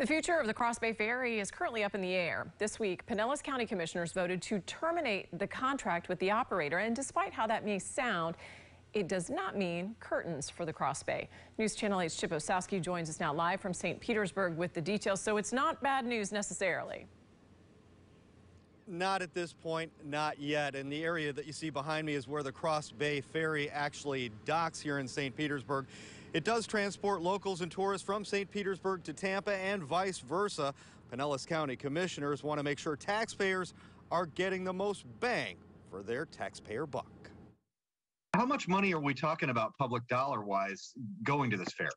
The future of the Cross Bay Ferry is currently up in the air. This week, Pinellas County Commissioners voted to terminate the contract with the operator, and despite how that may sound, it does not mean curtains for the Cross Bay. News Channel 8's Chip Osowski joins us now live from St. Petersburg with the details, so it's not bad news necessarily. Not at this point, not yet. And the area that you see behind me is where the Cross Bay Ferry actually docks here in St. Petersburg. It does transport locals and tourists from St. Petersburg to Tampa and vice versa. Pinellas County commissioners want to make sure taxpayers are getting the most bang for their taxpayer buck. How much money are we talking about public dollar wise going to this fair?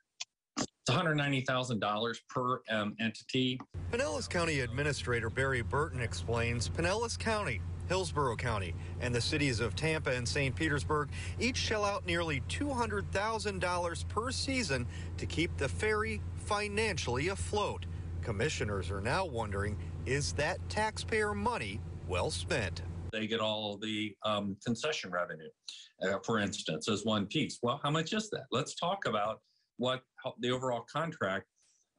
It's $190,000 per um, entity. Pinellas County Administrator Barry Burton explains Pinellas County Hillsborough County and the cities of Tampa and St. Petersburg each shell out nearly $200,000 per season to keep the ferry financially afloat. Commissioners are now wondering is that taxpayer money well spent? They get all the um, concession revenue, uh, for instance, as one piece. Well, how much is that? Let's talk about what the overall contract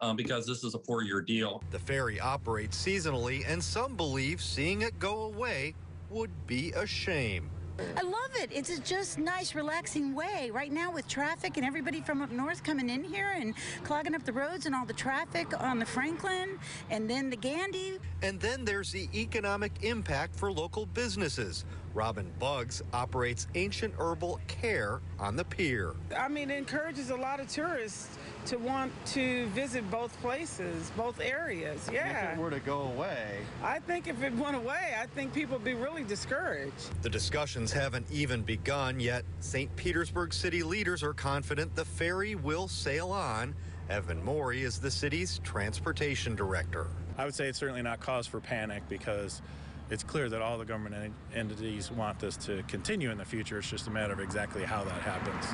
um, because this is a four year deal. The ferry operates seasonally, and some believe seeing it go away would be a shame. I love it. It's a just nice, relaxing way. Right now, with traffic and everybody from up north coming in here and clogging up the roads and all the traffic on the Frankland and then the Gandy. And then there's the economic impact for local businesses. Robin Bugs operates Ancient Herbal Care on the pier. I mean, it encourages a lot of tourists to want to visit both places, both areas. Yeah. If it were to go away, I think if it went away, I think people would be really discouraged. The discussions haven't even begun yet. St. Petersburg city leaders are confident the ferry will sail on. Evan Mory is the city's transportation director. I would say it's certainly not cause for panic because it's clear that all the government entities want this to continue in the future. It's just a matter of exactly how that happens.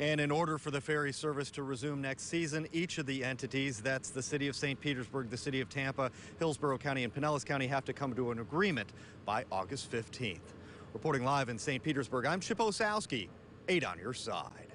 And in order for the ferry service to resume next season, each of the entities, that's the city of St. Petersburg, the city of Tampa, Hillsborough County, and Pinellas County, have to come to an agreement by August 15th. Reporting live in St. Petersburg, I'm Chip Osowski, 8 on your side.